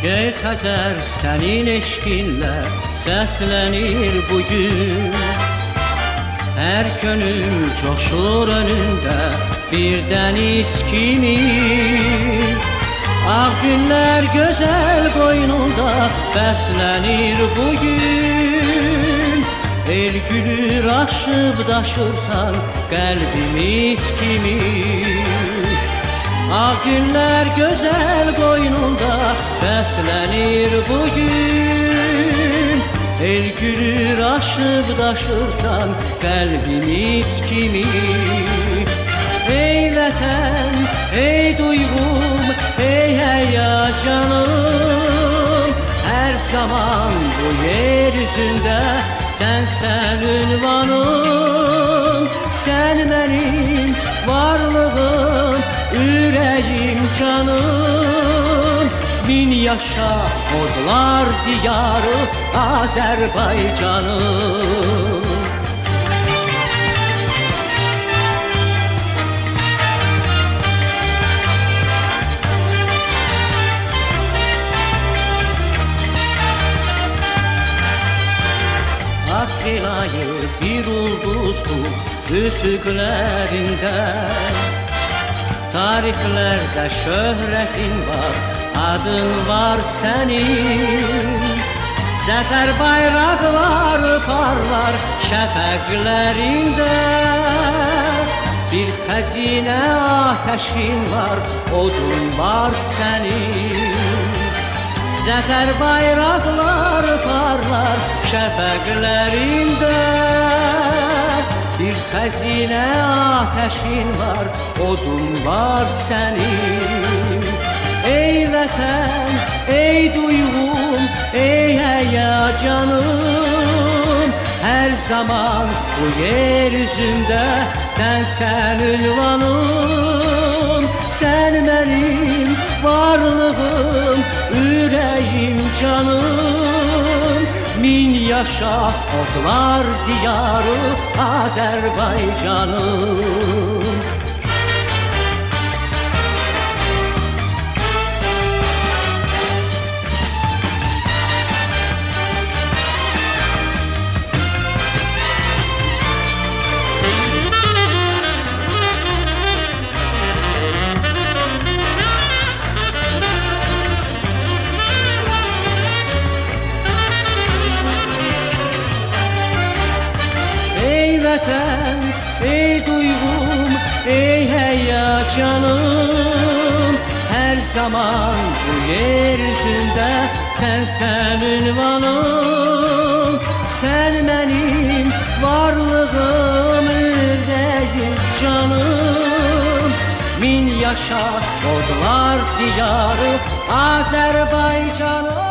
Xəzər sənin eşqinlə səslənir bugün Hər könül coşur önündə bir dəniz kimi. Ağ günlər gözəl qoynunda bəslənir bugün El gülür aşıb daşırsan qəlbimiz kimi. Ağ günlər gözəl qoynunda bəslənir bugün El gülür aşıb daşırsan qəlbimiz kimi? Ey vətən, ey duyğum, ey həyacanım Hər zaman bu yer üzündə sən sən ünvanım. Sən mənim varlığım, ürəyim, canım bin yaşa Kordlar diyarı Azerbaycan'ı. Akrilayı bir ulduzdu Üsüklerinde Tarihlerde şöhretin var adın var sənin Zəfər bayraqları parlar şəfəqlərində Bir xəzinə ateşin var, odun var sənin Zəfər bayraqları parlar şəfəqlərində Bir xəzinə ateşin var, odun var sənin sen Ey duygum, ey heyecanım Her zaman bu yer yeryüzünde Sen sen ünvanım. Sen benim varlığım Yüreğim, canım. Min yaşa otlar diyarı Azerbaycan'ım. hasreten Ey duygum, ey heyecanım Her zaman bu yeryüzünde sensen ünvanım. Sen benim varlığım, ürdeğim, canım? Min yaşa, odlar diyarı Azerbaycanım.